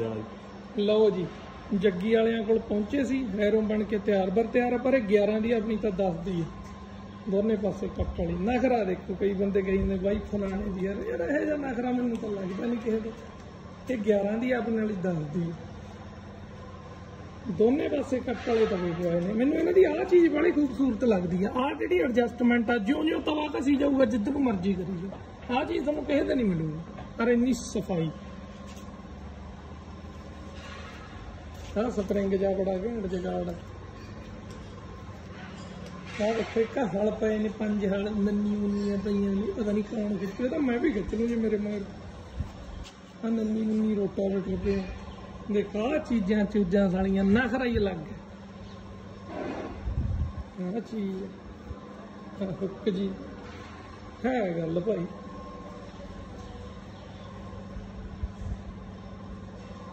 ਦੂਜਾ ਲਓ ਜੀ, ਜੱਗੀ ਵਾਲਿਆਂ ਕੋਲ ਪਹੁੰਚੇ ਸੀ, ਹੈਰੋਂ ਬਣ ਕੇ ਤਿਆਰ ਬਰ ਤਿਆਰ ਪਰ 11 ਦੀ ਆਪਣੀ ਤਾਂ 10 ਹੈ ਦੋਨੇ ਪਾਸੇ ਕੱਟ ਵਾਲੀ। ਨਖਰਾ ਦੇਖੋ, ਕਈ ਬੰਦੇ ਕਹਿੰਦੇ ਬਾਈ ਫਲਾਣੇ ਦੀ ਯਾਰ ਯਾਰ ਇਹ ਜਿਹਾ ਨਖਰਾ ਮੈਨੂੰ ਤਾਂ ਲੱਗਦਾ ਨਹੀਂ ਕਿਸੇ ਦਾ। ਇਹ 11 ਦੀ ਆਪਣੇ ਵਾਲੀ 10 ਹੈ ਦੋਨੇ ਪਾਸੇ ਕੱਟ ਵਾਲੇ ਤਵੇ ਪਏ ਨੇ। ਮੈਨੂੰ ਇਹਨਾਂ ਦੀ ਆਹ ਚੀਜ਼ ਬੜੀ ਖੂਬਸੂਰਤ ਲੱਗਦੀ ਆ। ਆਹ ਜਿਹੜੀ ਐਡਜਸਟਮੈਂਟ ਆ ਜਿਉਂ ਜਿਉਂ ਤਵਾ ਘਸੀ ਜਾਊਗਾ, ਜਿੱਧਰ ਨੂੰ ਮਰਜ਼ੀ ਕਰੀ ਜਾਓ। ਆਹ ਚੀਜ਼ ਤੁਹਾਨੂੰ ਕਿਸੇ ਤੇ ਨਹੀਂ ਮਿਲੂਗੀ। ਪਰ ਇੰਨੀ ਸਫ਼ਾਈ ਆਹ ਸਪਰਿੰਗ ਜਾ ਬੜਾ ਘੈਂਟ ਜਗਾੜ ਆਹ ਦੇਖੋ ਇੱਕ ਹਲ ਪਏ ਨੇ, ਪੰਜ ਹਲ ਨੰਨੀ ਮੁੰਨੀਆਂ ਪਈਆਂ ਨੇ, ਪਤਾ ਨਹੀਂ ਕੌਣ ਖਿੱਚੇ ਤਾਂ ਮੈਂ ਵੀ ਖਿੱਚ ਲੂ ਜੀ ਮੇਰੇ। ਮਗਰ ਆ ਨੰਨੀ ਮੁੰਨੀ ਰੋਟਾ ਵੇਟਰ ਪਿਆ ਦੇਖ ਚੀਜ਼ਾਂ ਚੂਜ਼ਾਂ ਸਾਲੀਆਂ, ਨਖਰਾ ਹੀ ਅਲੱਗ ਹੈ ਆਹ ਚੀਜ਼ ਹੁੱਕ ਜੀ। ਹੈ ਗੱਲ ਭਾਈ।